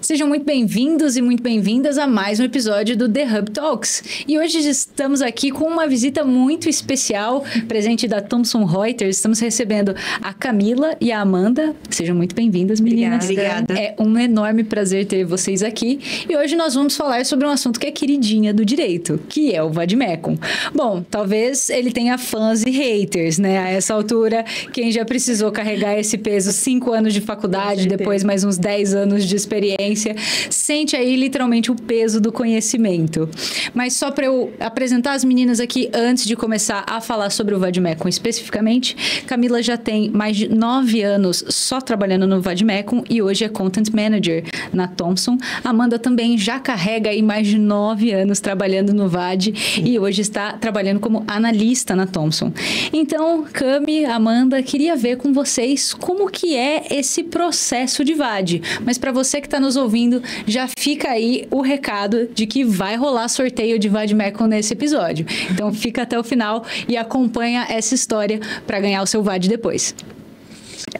Sejam muito bem-vindos e muito bem-vindas a mais um episódio do The Hub Talks. E hoje estamos aqui com uma visita muito especial, presente da Thomson Reuters. Estamos recebendo a Camila e a Amanda. Sejam muito bem-vindas, meninas. Obrigada. É um enorme prazer ter vocês aqui. E hoje nós vamos falar sobre um assunto que é queridinha do direito, que é o Vadmecum. Bom, talvez ele tenha fãs e haters, né? A essa altura, quem já precisou carregar esse peso, cinco anos de faculdade, depois mais uns dez anos de experiência, sente aí literalmente o peso do conhecimento. Mas só para eu apresentar as meninas aqui antes de começar a falar sobre o Vadmecum especificamente, Camila já tem mais de nove anos só trabalhando no Vadmecum e hoje é Content Manager na Thomson. Amanda também já carrega aí mais de nove anos trabalhando no VAD e hoje está trabalhando como analista na Thomson. Então, Cami, Amanda, queria ver com vocês como que é esse processo de VAD. Mas para você que está nos ouvindo, já fica aí o recado de que vai rolar sorteio de Vadmecum nesse episódio. Então fica até o final e acompanha essa história para ganhar o seu VAD depois.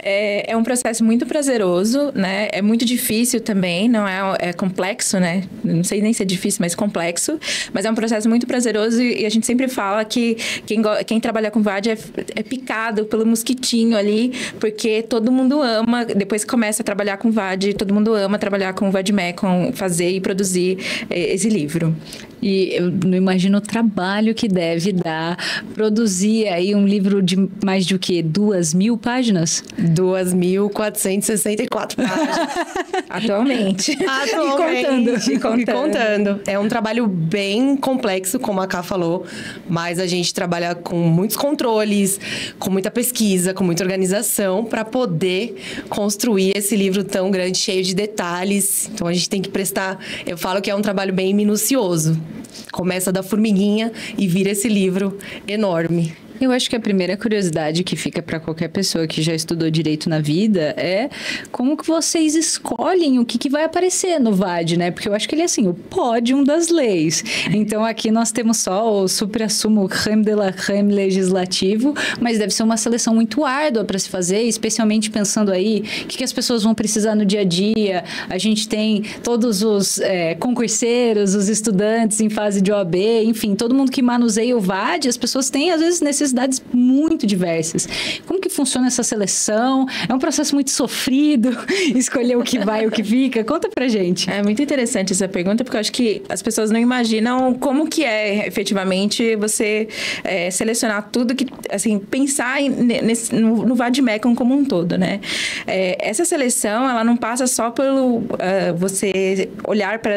É, é, um processo muito prazeroso, né? É muito difícil também, não é, é complexo, né? Não sei nem se é difícil, mas complexo. Mas é um processo muito prazeroso e, a gente sempre fala que quem, quem trabalha com VAD é, é, picado pelo mosquitinho ali, porque todo mundo ama, depois que começa a trabalhar com VAD, todo mundo ama trabalhar com o VADMECOM, fazer e produzir é, esse livro. E eu não imagino o trabalho que deve dar produzir aí um livro de mais de o quê? Duas mil páginas? 2.464 páginas. Atualmente. Atualmente. E contando. E contando. E contando. É um trabalho bem complexo, como a Ká falou, mas a gente trabalha com muitos controles, com muita pesquisa, com muita organização para poder construir esse livro tão grande, cheio de detalhes. Então a gente tem que prestar. Eu falo que é um trabalho bem minucioso. Começa da formiguinha e vira esse livro enorme. Eu acho que a primeira curiosidade que fica para qualquer pessoa que já estudou direito na vida é como que vocês escolhem o que, que vai aparecer no VAD, né? Porque eu acho que ele é assim, o pódio das leis. Então aqui nós temos só o supra-sumo creme de la creme legislativo, mas deve ser uma seleção muito árdua para se fazer, especialmente pensando aí o que, que, as pessoas vão precisar no dia a dia. A gente tem todos os é, concurseiros, os estudantes em fase de OAB, enfim, todo mundo que manuseia o VAD, as pessoas têm às vezes necessidade necessidades muito diversas. Como que funciona essa seleção? É um processo muito sofrido escolher o que vai e o que fica? Conta pra gente. É muito interessante essa pergunta, porque eu acho que as pessoas não imaginam como que é efetivamente você é, selecionar tudo que, assim, pensar em, nesse, no, no Vadmecum como um todo, né? É, essa seleção, ela não passa só pelo uh, você olhar para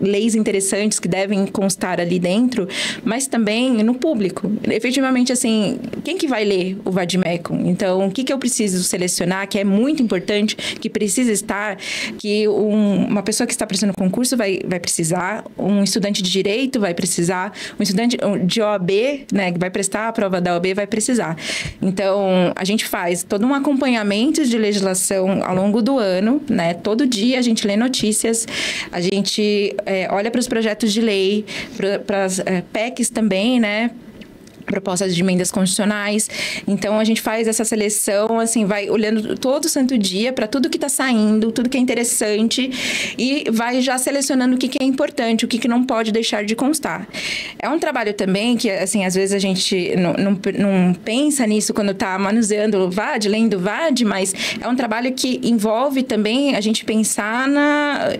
leis interessantes que devem constar ali dentro, mas também no público. Efetivamente, assim, assim, quem que vai ler o Vadmecum? Então, o que, que eu preciso selecionar, que é muito importante, que precisa estar, que um, uma pessoa que está prestando concurso vai, vai precisar, um estudante de direito vai precisar, um estudante de OAB, né, que vai prestar a prova da OAB vai precisar. Então, a gente faz todo um acompanhamento de legislação ao longo do ano, né? Todo dia a gente lê notícias, a gente é, olha para os projetos de lei, para as é, PECs também, né? Propostas de emendas constitucionais. Então a gente faz essa seleção, assim, vai olhando todo santo dia para tudo que está saindo, tudo que é interessante e vai já selecionando o que, que é importante, o que, que não pode deixar de constar. É um trabalho também que, assim, às vezes a gente não, não, não pensa nisso quando está manuseando o VAD, lendo o VAD, mas é um trabalho que envolve também a gente pensar na,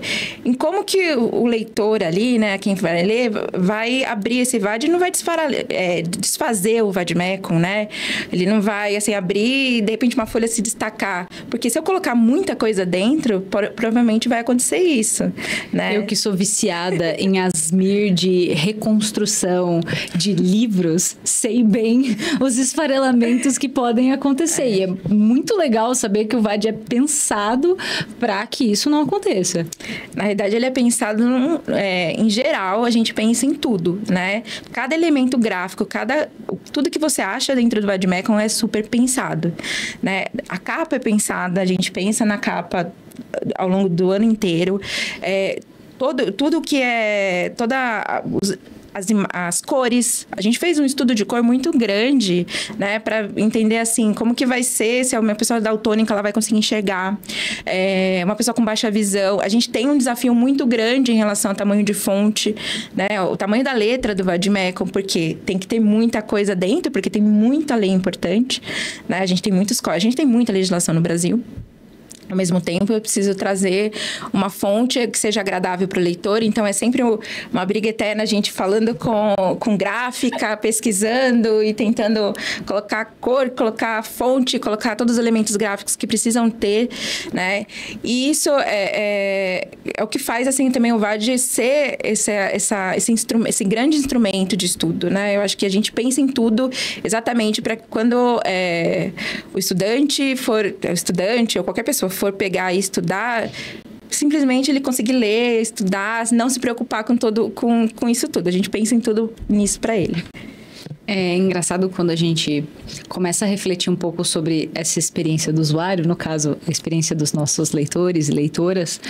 em como que o leitor ali, né, quem vai ler, vai abrir esse VAD e não vai desfarar, é, desfazer o vademecum, né? Ele não vai, assim, abrir e de repente uma folha se destacar. Porque se eu colocar muita coisa dentro, provavelmente vai acontecer isso, né? Eu que sou viciada em Asmir de reconstrução de livros, sei bem os esfarelamentos que podem acontecer. É. E é muito legal saber que o VAD é pensado para que isso não aconteça. Na verdade, ele é pensado é, em geral, a gente pensa em tudo, né? Cada elemento gráfico, cada tudo que você acha dentro do Vadmecum é super pensado, né? A capa é pensada, a gente pensa na capa ao longo do ano inteiro. É, todo, tudo que é... Toda... Os, as, as cores. A gente fez um estudo de cor muito grande, né, para entender assim como que vai ser se uma pessoa daltônica ela vai conseguir enxergar, é, uma pessoa com baixa visão. A gente tem um desafio muito grande em relação ao tamanho de fonte, né, o tamanho da letra do Vadmecum, porque tem que ter muita coisa dentro, porque tem muita lei importante, né? A gente tem muitos, a gente tem muita legislação no Brasil. Ao mesmo tempo, eu preciso trazer uma fonte que seja agradável para o leitor. Então, é sempre uma briga eterna a gente falando com, com gráfica, pesquisando e tentando colocar cor, colocar fonte, colocar todos os elementos gráficos que precisam ter, né? E isso é, é, é o que faz, assim, também o VAD ser esse, essa, esse, esse grande instrumento de estudo, né? Eu acho que a gente pensa em tudo exatamente para quando é, o estudante for... O estudante ou qualquer pessoa for pegar e estudar, simplesmente ele conseguir ler, estudar, não se preocupar com todo com, com isso tudo. A gente pensa em tudo nisso para ele. É engraçado quando a gente começa a refletir um pouco sobre essa experiência do usuário, no caso, a experiência dos nossos leitores e leitoras.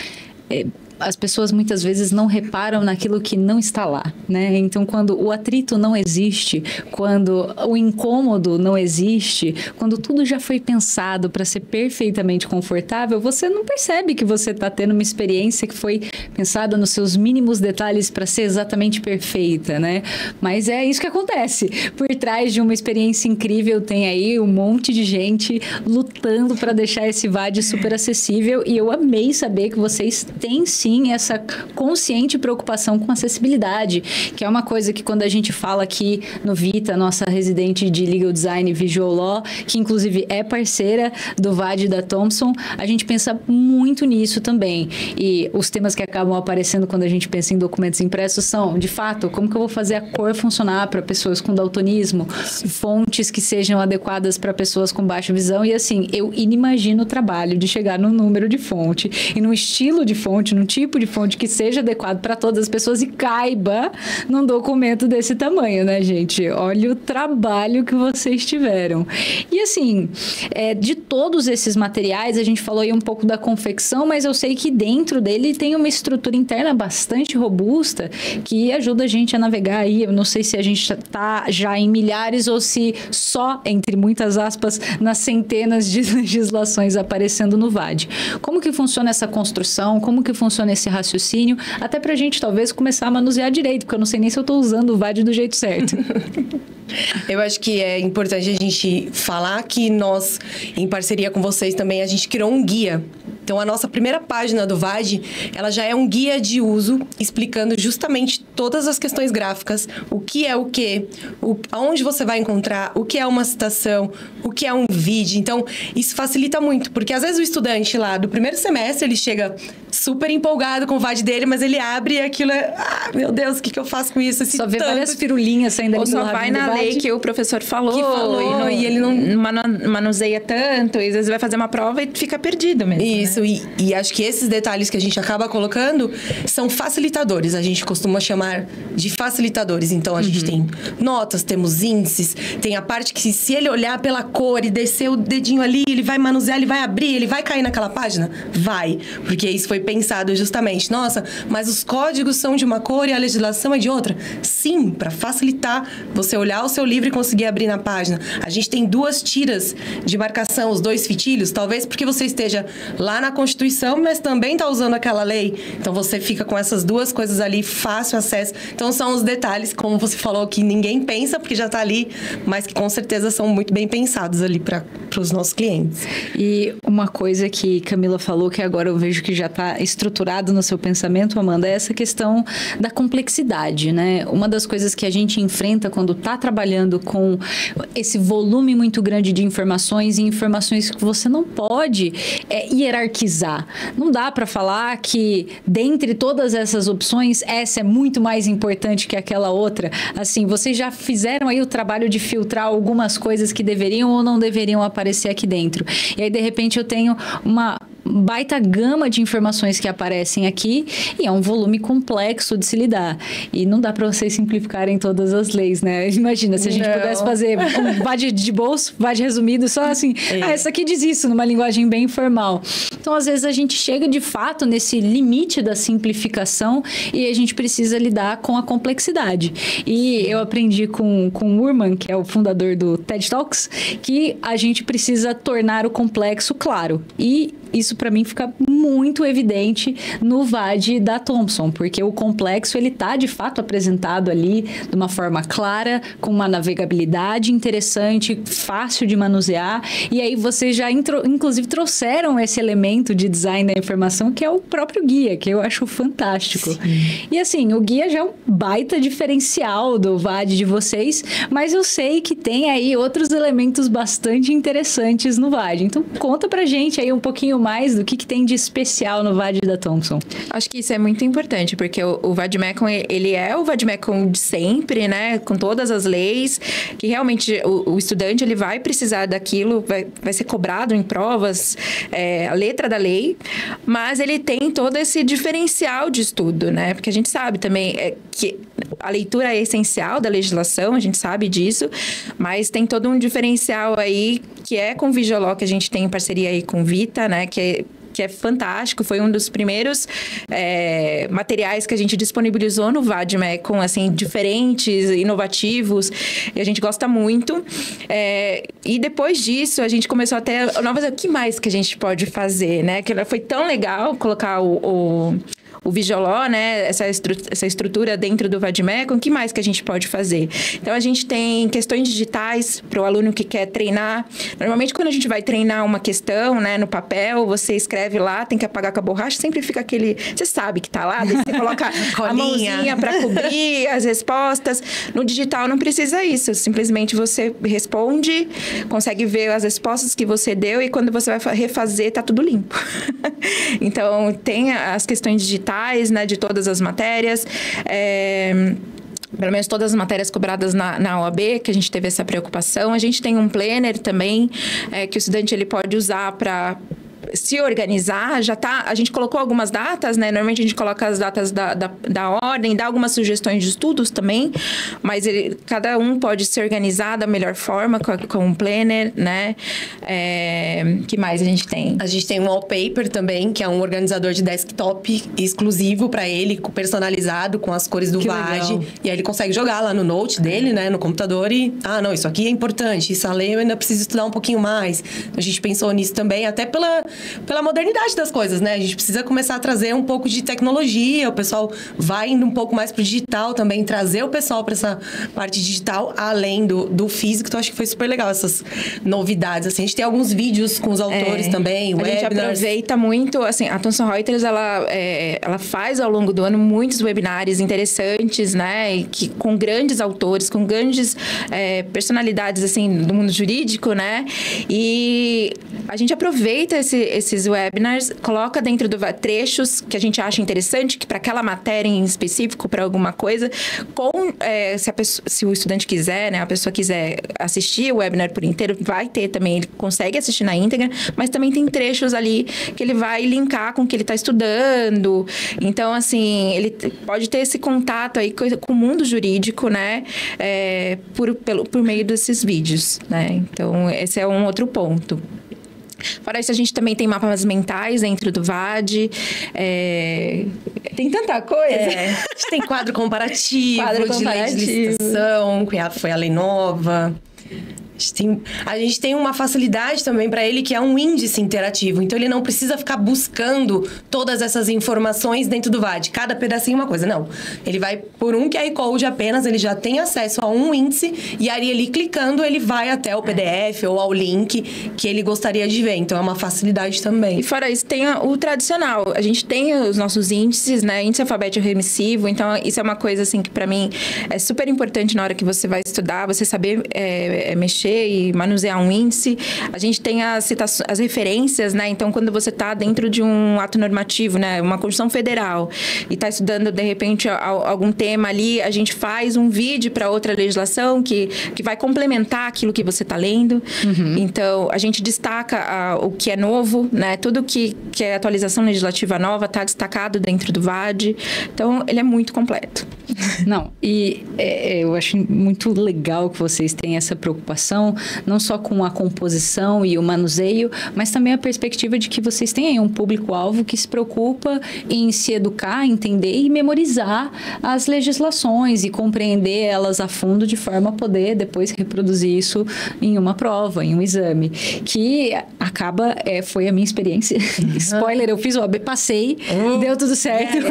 É, as pessoas muitas vezes não reparam naquilo que não está lá, né? Então, quando o atrito não existe, quando o incômodo não existe, quando tudo já foi pensado para ser perfeitamente confortável, você não percebe que você está tendo uma experiência que foi pensada nos seus mínimos detalhes para ser exatamente perfeita, né? Mas é isso que acontece. Por trás de uma experiência incrível tem aí um monte de gente lutando para deixar esse VAD super acessível e eu amei saber que vocês têm sim sim essa consciente preocupação com acessibilidade, que é uma coisa que quando a gente fala aqui no Vita, nossa residente de Legal Design Visual Law, que inclusive é parceira do VAD da Thompson, a gente pensa muito nisso também. E os temas que acabam aparecendo quando a gente pensa em documentos impressos são, de fato, como que eu vou fazer a cor funcionar para pessoas com daltonismo, fontes que sejam adequadas para pessoas com baixa visão e assim, eu inimagino o trabalho de chegar no número de fonte e no estilo de fonte, no tipo de fonte que seja adequado para todas as pessoas e caiba num documento desse tamanho, né, gente? Olha o trabalho que vocês tiveram. E assim, é, de todos esses materiais, a gente falou aí um pouco da confecção, mas eu sei que dentro dele tem uma estrutura interna bastante robusta que ajuda a gente a navegar aí. Eu não sei se a gente está já em milhares ou se só, entre muitas aspas, nas centenas de legislações aparecendo no VAD. Como que funciona essa construção? Como que funciona nesse raciocínio, até para a gente talvez começar a manusear direito, porque eu não sei nem se eu estou usando o VAD do jeito certo. Eu acho que é importante a gente falar que nós, em parceria com vocês também, a gente criou um guia. Então, a nossa primeira página do VAD, ela já é um guia de uso, explicando justamente todas as questões gráficas, o que é o quê, o, aonde você vai encontrar, o que é uma citação, o que é um vídeo. Então, isso facilita muito, porque às vezes o estudante lá do primeiro semestre, ele chega super empolgado com o VAD dele, mas ele abre e aquilo é, ah, meu Deus, o que, que eu faço com isso? Assim, só vê tanto. várias firulinhas saindo Ou só vai na lei que o professor falou, que falou e, não, e, ele não manuseia tanto, e às vezes vai fazer uma prova e fica perdido mesmo. Né? Isso, né? e, e acho que esses detalhes que a gente acaba colocando são facilitadores. A gente costuma chamar de facilitadores. Então a uhum. gente tem notas, temos índices, tem a parte que se ele olhar pela cor e descer o dedinho ali, ele vai manusear, ele vai abrir, ele vai cair naquela página? Vai, porque isso foi pensado justamente. Nossa, mas os códigos são de uma cor e a legislação é de outra? Sim, para facilitar você olhar o seu livro e conseguir abrir na página. A gente tem duas tiras de marcação, os dois fitilhos, talvez porque você esteja lá na Constituição, mas também está usando aquela lei. Então você fica com essas duas coisas ali, fácil acesso. Então são os detalhes, como você falou, que ninguém pensa, porque já está ali, mas que com certeza são muito bem pensados ali para os nossos clientes. E uma coisa que Camila falou, que agora eu vejo que já está estruturado no seu pensamento, Amanda, é essa questão da complexidade, né? Uma das coisas que a gente enfrenta quando está trabalhando com esse volume muito grande de informações e informações que você não pode é, hierarquizar. Não dá para falar que dentre todas essas opções essa é muito mais importante que aquela outra. Assim, vocês já fizeram aí o trabalho de filtrar algumas coisas que deveriam ou não deveriam aparecer aqui dentro. E aí de repente eu tenho uma baita gama de informações que aparecem aqui e é um volume complexo de se lidar. E não dá para vocês simplificarem todas as leis, né? Imagina, se a gente não. pudesse fazer um VAD de bolso, VAD resumido, só assim, é. ah, isso aqui diz isso, numa linguagem bem informal. Então, às vezes, a gente chega de fato nesse limite da simplificação e a gente precisa lidar com a complexidade. E eu aprendi com, com o Urman, que é o fundador do TED Talks, que a gente precisa tornar o complexo claro. E isso para mim fica muito evidente no VAD da Thomson, porque o complexo ele tá de fato apresentado ali de uma forma clara, com uma navegabilidade interessante, fácil de manusear, e aí vocês já intro, inclusive trouxeram esse elemento de design da informação que é o próprio guia, que eu acho fantástico. Sim. E assim, o guia já é um baita diferencial do VAD de vocês, mas eu sei que tem aí outros elementos bastante interessantes no VAD. Então conta pra gente aí um pouquinho mais do que, que tem de especial no VAD da Thompson. Acho que isso é muito importante, porque o, o VADMECON, ele é o VADMECON de sempre, né? Com todas as leis, que realmente o, o estudante, ele vai precisar daquilo, vai, vai ser cobrado em provas, é, a letra da lei, mas ele tem todo esse diferencial de estudo, né? Porque a gente sabe também é, que a leitura é essencial da legislação, a gente sabe disso, mas tem todo um diferencial aí que é com o Vigioló, que a gente tem em parceria aí com Vita, né? Que é que é fantástico. Foi um dos primeiros é, materiais que a gente disponibilizou no VADMECON, assim, diferentes, inovativos, e a gente gosta muito. É, e depois disso, a gente começou até novas... O que mais que a gente pode fazer, né? Que foi tão legal colocar o, o o Vigioló, né? Essa, estru essa estrutura dentro do Vadmecum, o que mais que a gente pode fazer? Então, a gente tem questões digitais para o aluno que quer treinar. Normalmente, quando a gente vai treinar uma questão, né, no papel, você escreve lá, tem que apagar com a borracha, sempre fica aquele... Você sabe que tá lá, você coloca a mãozinha para cobrir as respostas. No digital, não precisa isso. Simplesmente você responde, consegue ver as respostas que você deu e quando você vai refazer, tá tudo limpo. então, tem as questões digitais né, de todas as matérias. É, pelo menos todas as matérias cobradas na, na OAB, que a gente teve essa preocupação. A gente tem um planner também, é, que o estudante ele pode usar para se organizar, já tá. A gente colocou algumas datas, né? Normalmente a gente coloca as datas da, da, da ordem, dá algumas sugestões de estudos também, mas ele, cada um pode se organizar da melhor forma com, com um planner, né? É, que mais a gente tem? A gente tem um wallpaper também, que é um organizador de desktop exclusivo para ele, personalizado com as cores do que. Legal. E aí ele consegue jogar lá no note dele, né? No computador e. Ah, não, isso aqui é importante. Isso a lei eu ainda preciso estudar um pouquinho mais. A gente pensou nisso também, até pela pela modernidade das coisas, né? A gente precisa começar a trazer um pouco de tecnologia, o pessoal vai indo um pouco mais pro digital também, trazer o pessoal para essa parte digital, além do, do físico. Então, acho que foi super legal essas novidades. Assim, a gente tem alguns vídeos com os autores é, também, a webinars. gente aproveita muito, assim, a Thomson Reuters, ela, é, ela faz ao longo do ano muitos webinários interessantes, né? Que, com grandes autores, com grandes é, personalidades, assim, do mundo jurídico, né? E a gente aproveita esse, esses webinars, coloca dentro do trechos que a gente acha interessante, que para aquela matéria em específico, para alguma coisa, com é, se, pessoa, se, o estudante quiser, né, a pessoa quiser assistir o webinar por inteiro, vai ter também, ele consegue assistir na íntegra, mas também tem trechos ali que ele vai linkar com o que ele está estudando. Então, assim, ele pode ter esse contato aí com o mundo jurídico, né, é, por, pelo, por meio desses vídeos, né? Então, esse é um outro ponto. Fora isso, a gente também tem mapas mentais dentro do VAD. É... Tem tanta coisa. É. A gente tem quadro comparativo, quadro de comparativo. lei de licitação, que foi a lei nova. A gente tem, a gente tem uma facilidade também para ele que é um índice interativo. Então ele não precisa ficar buscando todas essas informações dentro do VAD. Cada pedacinho é uma coisa. Não. Ele vai por um QR Code apenas, ele já tem acesso a um índice e aí ele clicando, ele vai até o PDF ou ao link que ele gostaria de ver. Então é uma facilidade também. E fora isso, tem o tradicional. A gente tem os nossos índices, né? Índice alfabético remissivo. Então isso é uma coisa assim que para mim é super importante na hora que você vai estudar, você saber é, é, mexer mexer e manusear um índice. A gente tem as, citações, as referências, né? Então, quando você está dentro de um ato normativo, né? Uma Constituição Federal e está estudando, de repente, algum tema ali, a gente faz um vídeo para outra legislação que, que vai complementar aquilo que você está lendo. Uhum. Então, a gente destaca a, o que é novo, né? Tudo que, que é atualização legislativa nova está destacado dentro do VAD. Então, ele é muito completo. Não, e é, é, eu acho muito legal que vocês têm essa preocupação, não só com a composição e o manuseio, mas também a perspectiva de que vocês têm aí um público-alvo que se preocupa em se educar, entender e memorizar as legislações e compreender elas a fundo de forma a poder depois reproduzir isso em uma prova, em um exame, que acaba, é, foi a minha experiência. Spoiler, eu fiz o AB, passei, hum. deu tudo certo.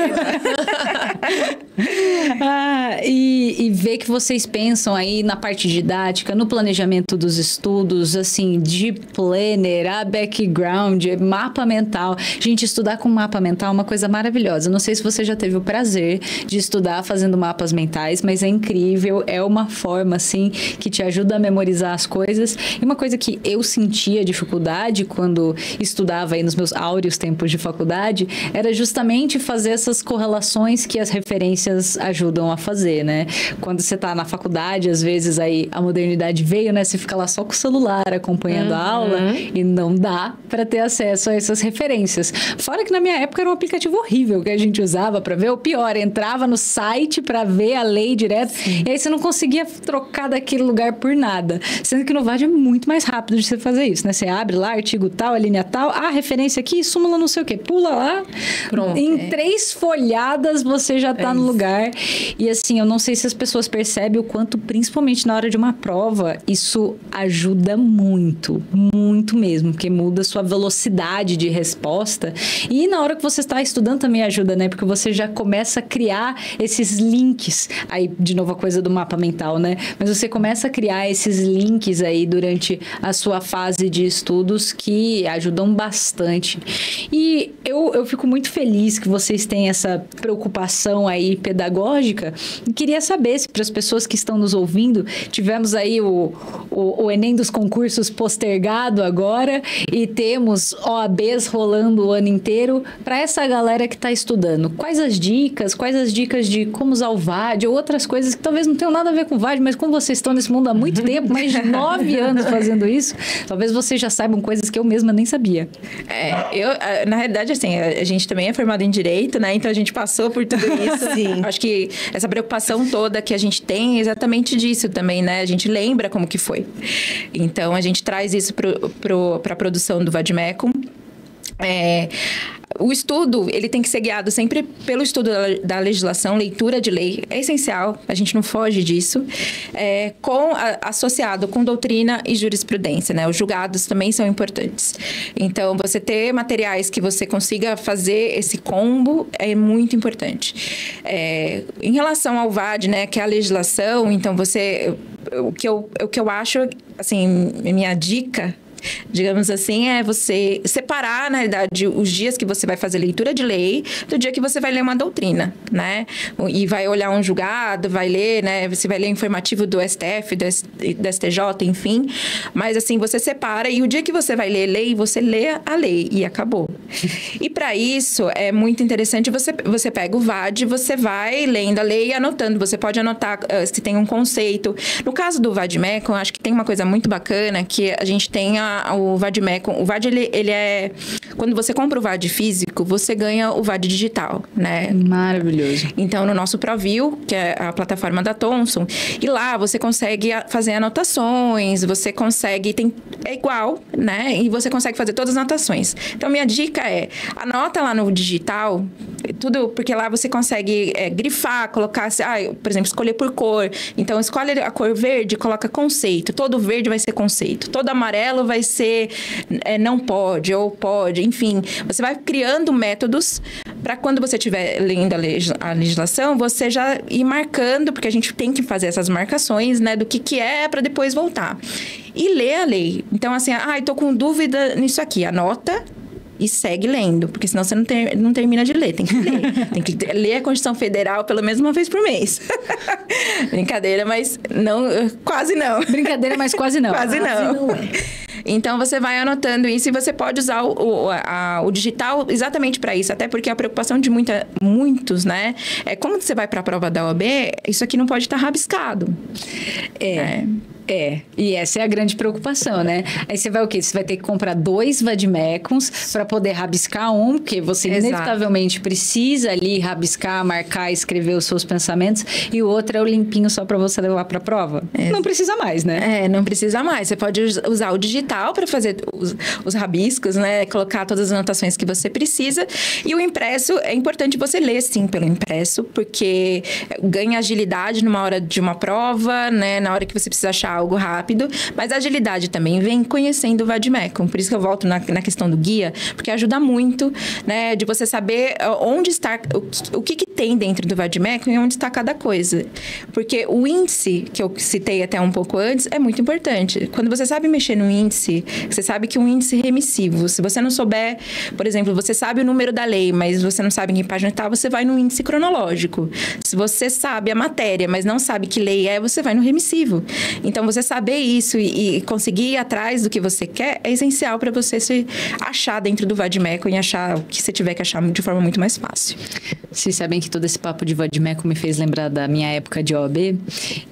ah, e, e ver que vocês pensam aí na parte didática, no planejamento dos estudos, assim, de planner, a background, mapa mental. Gente, estudar com mapa mental é uma coisa maravilhosa. Não sei se você já teve o prazer de estudar fazendo mapas mentais, mas é incrível, é uma forma, assim, que te ajuda a memorizar as coisas. E uma coisa que eu sentia dificuldade quando estudava aí nos meus áureos tempos de faculdade era justamente fazer essas correlações que as referências ajudam a fazer, né? Quando você está na faculdade, às vezes aí a modernidade veio, né? Você fica lá só com o celular acompanhando uhum. a aula e não dá para ter acesso a essas referências. Fora que na minha época era um aplicativo horrível que a gente usava para ver o pior, entrava no site para ver a lei direto Sim. e aí você não conseguia trocar daquele lugar por nada. Sendo que no VAD é muito mais rápido de você fazer isso, né? Você abre lá, artigo tal, a linha tal, ah, referência aqui, súmula não sei o quê. Pula lá. Pronto. Em é. três folhadas você já tá é no lugar. E assim, eu não sei se as pessoas percebem o quanto, principalmente na hora de uma prova, isso ajuda muito, muito mesmo, porque muda sua velocidade de resposta. E na hora que você está estudando também ajuda, né? Porque você já começa a criar esses links. Aí, de novo, a coisa do mapa mental, né? Mas você começa a criar esses links aí durante a sua fase de estudos que ajudam bastante. E eu, eu fico muito feliz que vocês têm essa preocupação aí pedagógica. E queria saber se para as pessoas que estão nos ouvindo, tivemos aí o, o, o Enem dos concursos postergado agora e temos OABs rolando o ano inteiro. Para essa galera que está estudando, quais as dicas? Quais as dicas de como usar o VAD ou outras coisas que talvez não tenham nada a ver com o VAD, mas como vocês estão nesse mundo há muito tempo, mais de nove anos fazendo isso, talvez vocês já saibam coisas que eu mesma nem sabia. É, eu, na realidade, assim, a gente também é formado em Direito, né? Então a gente passou por tudo isso. Sim. Acho que essa preocupação toda que a gente tem é exatamente disso também, né? A gente lembra como que foi. Então a gente traz isso para pro, a produção do Vadmecum. É, o estudo, ele tem que ser guiado sempre pelo estudo da, legislação, leitura de lei, é essencial, a gente não foge disso, é, com, a, associado com doutrina e jurisprudência, né? Os julgados também são importantes. Então, você ter materiais que você consiga fazer esse combo é muito importante. É, em relação ao VAD, né, que é a legislação, então você... O que eu, o que eu acho, assim, minha dica digamos assim, é você separar, na realidade, os dias que você vai fazer leitura de lei do dia que você vai ler uma doutrina, né? E vai olhar um julgado, vai ler, né? Você vai ler informativo do STF, do, do STJ, enfim. Mas, assim, você separa e o dia que você vai ler lei, você lê a lei e acabou. e para isso, é muito interessante, você, você pega o VAD, você vai lendo a lei e anotando. Você pode anotar uh, se tem um conceito. No caso do VADMECOM, acho que tem uma coisa muito bacana que a gente tem a, o VADMECOM. O VAD, ele, ele é... Quando você compra o VAD físico, você ganha o VAD digital, né? Maravilhoso. Então, no nosso ProView, que é a plataforma da Thomson, e lá você consegue fazer anotações, você consegue... Tem, é igual, né? E você consegue fazer todas as anotações. Então, minha dica é, anota lá no digital, tudo... Porque lá você consegue é, grifar, colocar... Ah, por exemplo, escolher por cor. Então, escolhe a cor verde, coloca conceito. Todo verde vai ser conceito. Todo amarelo vai ser é, não pode ou pode, enfim. Você vai criando métodos para quando você estiver lendo a, legislação, você já ir marcando, porque a gente tem que fazer essas marcações, né, do que, que é para depois voltar. E ler a lei. Então, assim, ah, estou com dúvida nisso aqui, anota e segue lendo, porque senão você não, ter, não termina de ler. Tem que ler. tem que ler a Constituição Federal pelo menos uma vez por mês. Brincadeira, mas não, quase não. Brincadeira, mas quase não. quase não. não é. Então você vai anotando isso e você pode usar o, o, a, o digital exatamente para isso, até porque a preocupação de muita, muitos, né, é como você vai para a prova da OAB, isso aqui não pode estar rabiscado. É. é. É, e essa é a grande preocupação, né? Aí você vai o quê? Você vai ter que comprar dois vademecums para poder rabiscar um, porque você Exato. inevitavelmente precisa ali rabiscar, marcar, escrever os seus pensamentos, e o outro é o limpinho só para você levar para a prova. É. Não precisa mais, né? É, não precisa mais. Você pode usar o digital para fazer os, os, rabiscos, né? Colocar todas as anotações que você precisa. E o impresso, é importante você ler sim pelo impresso, porque ganha agilidade numa hora de uma prova, né? Na hora que você precisa achar algo rápido, mas a agilidade também vem conhecendo o Vadmecum. Por isso que eu volto na, na questão do guia, porque ajuda muito, né, de você saber ah, onde está, o, o que, que tem dentro do Vadmecum e onde está cada coisa. Porque o índice, que eu citei até um pouco antes, é muito importante. Quando você sabe mexer no índice, você sabe que um índice remissivo, se você não souber, por exemplo, você sabe o número da lei, mas você não sabe em que página está, você vai no índice cronológico. Se você sabe a matéria, mas não sabe que lei é, você vai no remissivo. Então, então, você saber isso e, e, conseguir ir atrás do que você quer é essencial para você se achar dentro do Vadimeco e achar o que você tiver que achar de forma muito mais fácil. Vocês sabem que todo esse papo de Vadimeco me fez lembrar da minha época de OAB.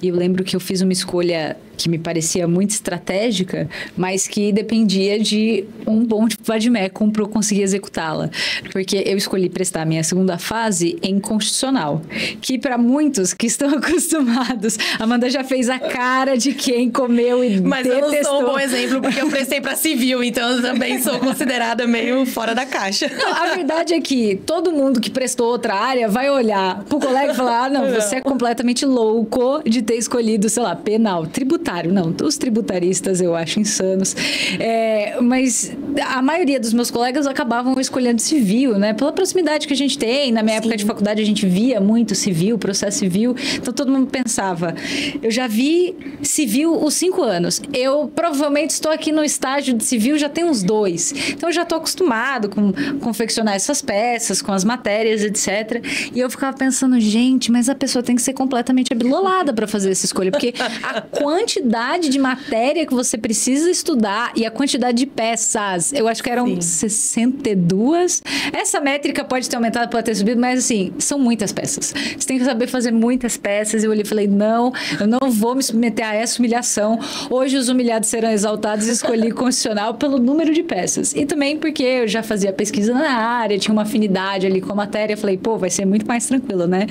E eu lembro que eu fiz uma escolha que me parecia muito estratégica, mas que dependia de um bom vademecum para eu conseguir executá-la. Porque eu escolhi prestar a minha segunda fase em constitucional, que para muitos que estão acostumados, Amanda já fez a cara de quem comeu e Mas detestou. eu não sou um bom exemplo porque eu prestei para civil, então eu também sou considerada meio fora da caixa. Não, a verdade é que todo mundo que prestou outra área vai olhar pro colega e falar: "Ah, não, você é completamente louco de ter escolhido, sei lá, penal, tributário tributário, não. Os tributaristas eu acho insanos. É, mas a maioria dos meus colegas acabavam escolhendo civil, né? Pela proximidade que a gente tem. Na minha Sim. época de faculdade a gente via muito civil, processo civil. Então todo mundo pensava, eu já vi civil os cinco anos. Eu provavelmente estou aqui no estágio de civil já tem uns dois. Então eu já estou acostumado com confeccionar essas peças, com as matérias, etc. E eu ficava pensando, gente, mas a pessoa tem que ser completamente abilolada para fazer essa escolha, porque a quantidade quantidade de matéria que você precisa estudar e a quantidade de peças. Eu acho que eram Sim. 62. Essa métrica pode ter aumentado, pode ter subido, mas assim, são muitas peças. Você tem que saber fazer muitas peças. Eu olhei e falei: não, eu não vou me submeter a essa humilhação. Hoje os humilhados serão exaltados e escolhi constitucional pelo número de peças. E também porque eu já fazia pesquisa na área, tinha uma afinidade ali com a matéria. Falei, pô, vai ser muito mais tranquilo, né?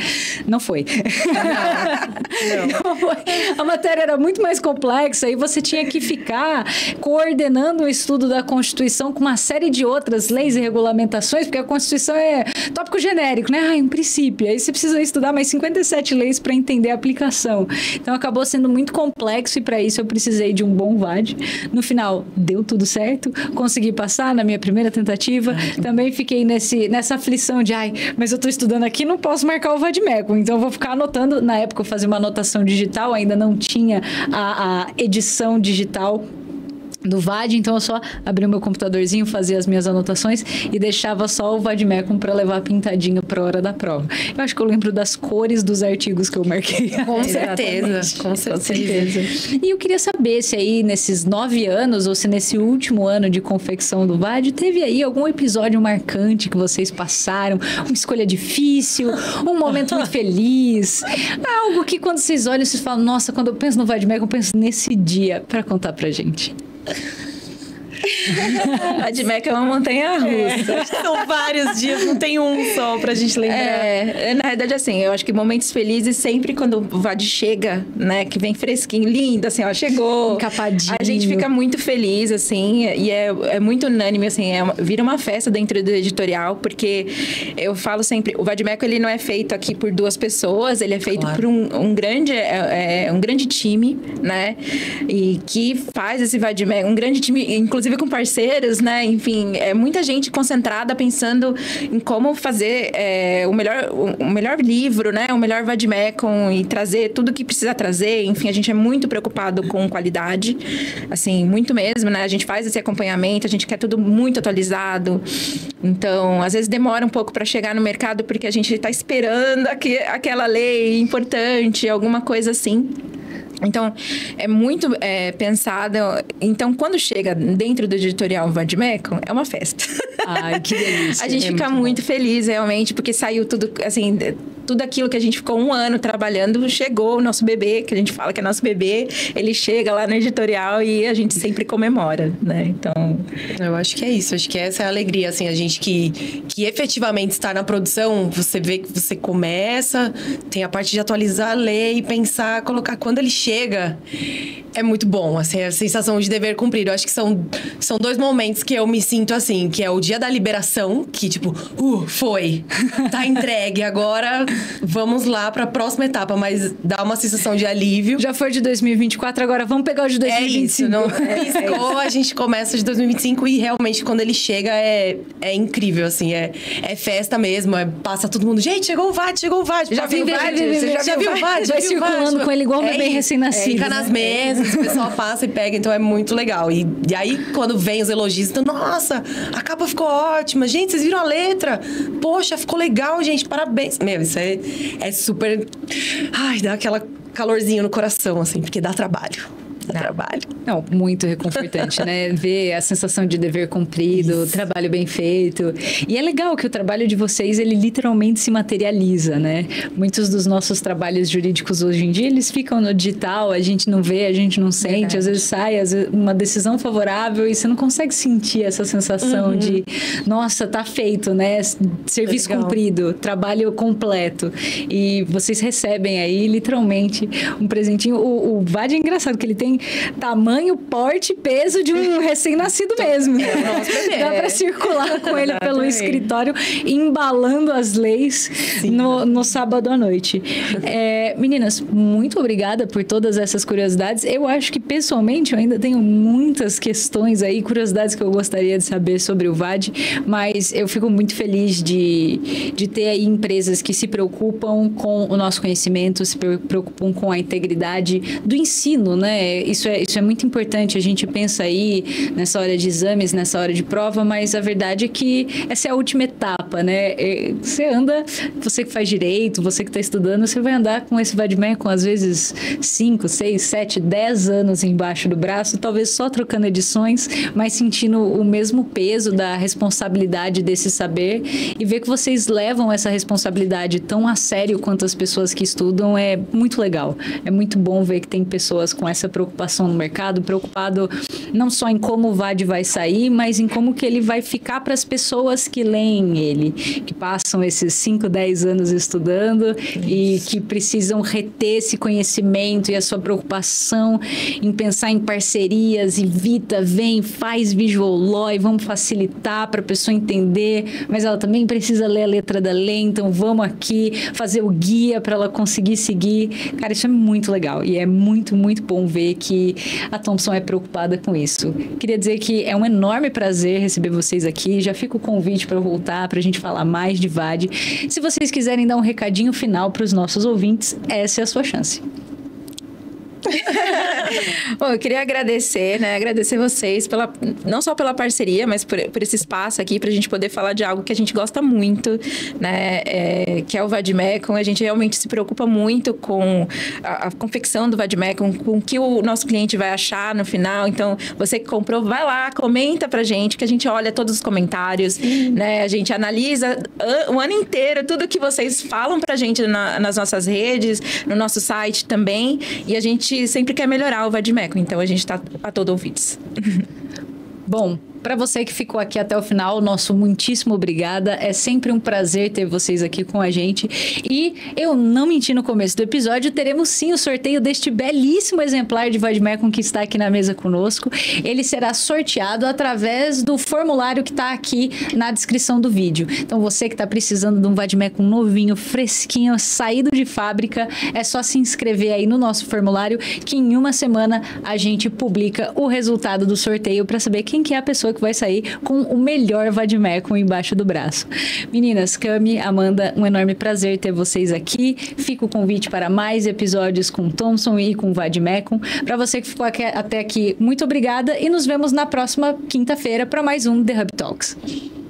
Não foi. Não, não. não foi. A matéria era muito mais complexa e você tinha que ficar coordenando o estudo da Constituição com uma série de outras leis e regulamentações, porque a Constituição é tópico genérico, né? Ah, em princípio. Aí você precisa estudar mais 57 leis para entender a aplicação. Então acabou sendo muito complexo e para isso eu precisei de um bom VAD. No final, deu tudo certo, consegui passar na minha primeira tentativa. Também fiquei nesse, nessa aflição de, ai, mas eu estou estudando aqui, não posso marcar o VADMECO, então eu vou ficar anotando. Na época eu fazia uma anotação digital, ainda não tinha a a, edição digital do VAD, então eu só abria o meu computadorzinho, fazia as minhas anotações e deixava só o VADMECUM para levar pintadinho para a hora da prova. Eu acho que eu lembro das cores dos artigos que eu marquei. Com certeza, com certeza. E eu queria saber se aí nesses nove anos ou se nesse último ano de confecção do VAD teve aí algum episódio marcante que vocês passaram, uma escolha difícil, um momento muito feliz, algo que quando vocês olham vocês falam, nossa, quando eu penso no VADMECUM eu penso nesse dia para contar para gente. you a de Meca é uma montanha russa. É, são vários dias, não tem um só pra gente lembrar. É, na verdade, assim, eu acho que momentos felizes sempre quando o VAD chega, né? Que vem fresquinho, lindo, assim, ó, chegou. Encapadinho. A gente fica muito feliz, assim, e é, é muito unânime, assim, é uma, vira uma festa dentro do editorial, porque eu falo sempre, o Vadmeco, ele não é feito aqui por duas pessoas, ele é feito claro. por um, um grande, é, é, um grande time, né? E que faz esse Vadmeco, um grande time, inclusive inclusive com parceiros, né? Enfim, é muita gente concentrada pensando em como fazer é, o, melhor, o, melhor livro, né? O melhor Vadmecum e trazer tudo que precisa trazer. Enfim, a gente é muito preocupado com qualidade, assim, muito mesmo, né? A gente faz esse acompanhamento, a gente quer tudo muito atualizado. Então, às vezes demora um pouco para chegar no mercado porque a gente está esperando aqu aquela lei importante, alguma coisa assim. Então, é muito é, pensado. Então, quando chega dentro do editorial Vadmecum, é uma festa. Ai, que delícia. a gente é fica muito, muito feliz, realmente, porque saiu tudo, assim, tudo aquilo que a gente ficou um ano trabalhando, chegou o nosso bebê, que a gente fala que é nosso bebê, ele chega lá no editorial e a gente sempre comemora, né? Então. Eu acho que é isso, acho que essa é a alegria, assim, a gente que, que efetivamente está na produção, você vê que você começa, tem a parte de atualizar a lei, pensar, colocar quando ele chega chega. É muito bom, assim, a sensação de dever cumprido. Eu acho que são, são dois momentos que eu me sinto assim, que é o dia da liberação, que tipo, uh, foi, tá entregue, agora vamos lá para a próxima etapa, mas dá uma sensação de alívio. Já foi de 2024, agora vamos pegar o de 2025. É isso, não piscou, a gente começa de 2025 e realmente quando ele chega é, é incrível, assim, é, é festa mesmo, é, passa todo mundo, gente, chegou o VAT, chegou o VAT. Já, viu o VAT? Já, já viu o VAT? Vai circulando com ele igual um é, bebê recém-nascido. É, fica nas mesas, o pessoal passa e pega, então é muito legal. E, e aí, quando vem os elogios, então, nossa, a capa ficou ótima, gente, vocês viram a letra? Poxa, ficou legal, gente, parabéns. Meu, isso é, é super. Ai, dá aquela calorzinho no coração, assim, porque dá trabalho trabalho. Não, muito reconfortante, né? Ver a sensação de dever cumprido, Isso. trabalho bem feito. E é legal que o trabalho de vocês, ele literalmente se materializa, né? Muitos dos nossos trabalhos jurídicos hoje em dia, eles ficam no digital, a gente não vê, a gente não sente, Verdade. às vezes sai às vezes, uma decisão favorável e você não consegue sentir essa sensação uhum. de, nossa, tá feito, né? Serviço legal. cumprido, trabalho completo. E vocês recebem aí, literalmente, um presentinho. O, o VAD é engraçado, que ele tem tamanho, porte, peso de um recém-nascido mesmo. É, Dá para circular com ele pelo escritório, embalando as leis no, no, sábado à noite. É, meninas, muito obrigada por todas essas curiosidades. Eu acho que, pessoalmente, eu ainda tenho muitas questões aí, curiosidades que eu gostaria de saber sobre o VAD, mas eu fico muito feliz de, de ter aí empresas que se preocupam com o nosso conhecimento, se preocupam com a integridade do ensino, né? Isso é, isso é muito importante. A gente pensa aí nessa hora de exames, nessa hora de prova, mas a verdade é que essa é a última etapa, né? Você anda, você que faz direito, você que está estudando, você vai andar com esse com às vezes 5, 6, 7, 10 anos embaixo do braço, talvez só trocando edições, mas sentindo o mesmo peso da responsabilidade desse saber e ver que vocês levam essa responsabilidade tão a sério quanto as pessoas que estudam é muito legal. É muito bom ver que tem pessoas com essa preocupação preocupação no mercado, preocupado não só em como o VAD vai sair, mas em como que ele vai ficar para as pessoas que leem ele, que passam esses 5, 10 anos estudando Isso. e que precisam reter esse conhecimento e a sua preocupação em pensar em parcerias e Vita vem, faz Visual Law e vamos facilitar para a pessoa entender, mas ela também precisa ler a letra da lei, então vamos aqui fazer o guia para ela conseguir seguir. Cara, isso é muito legal e é muito, muito bom ver que a Thompson é preocupada com isso. Queria dizer que é um enorme prazer receber vocês aqui. Já fica o convite para voltar, para a gente falar mais de VAD. Se vocês quiserem dar um recadinho final para os nossos ouvintes, essa é a sua chance. Bom, eu queria agradecer, né? Agradecer vocês pela, não só pela parceria, mas por, por esse espaço aqui para a gente poder falar de algo que a gente gosta muito, né? É, que é o Vadmecum. A gente realmente se preocupa muito com a, a confecção do Vadmecum, com o que o nosso cliente vai achar no final. Então, você que comprou, vai lá, comenta pra gente, que a gente olha todos os comentários, né? A gente analisa o ano inteiro tudo que vocês falam pra gente na, nas nossas redes, no nosso site também. E a gente sempre quer melhorar o Vadmecum, então a gente está a todo ouvidos. Bom, para você que ficou aqui até o final, nosso muitíssimo obrigada. É sempre um prazer ter vocês aqui com a gente. E eu não menti no começo do episódio, teremos sim o sorteio deste belíssimo exemplar de Vadmecum que está aqui na mesa conosco. Ele será sorteado através do formulário que está aqui na descrição do vídeo. Então você que está precisando de um Vadmecum novinho, fresquinho, saído de fábrica, é só se inscrever aí no nosso formulário que em uma semana a gente publica o resultado do sorteio para saber quem que é a pessoa que vai sair com o melhor Vadmecum embaixo do braço. Meninas, Cami, Amanda, um enorme prazer ter vocês aqui. Fica o convite para mais episódios com Thompson e com Vadmecum. Para você que ficou aqui, até aqui, muito obrigada e nos vemos na próxima quinta-feira para mais um The Hub Talks.